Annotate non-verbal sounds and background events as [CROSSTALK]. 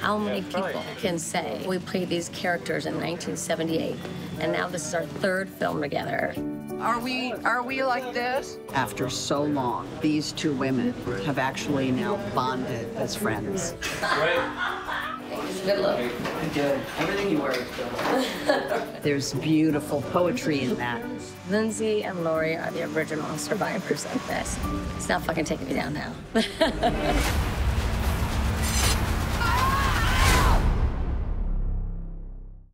How many people can say we played these characters in 1978 and now this is our third film together? Are we are we like this? After so long, these two women have actually now bonded as friends. Good look. Good. Everything you wear is good. There's beautiful poetry in that. Lindsey and Laurie are the original survivors of this. It's not fucking taking me down now. [LAUGHS]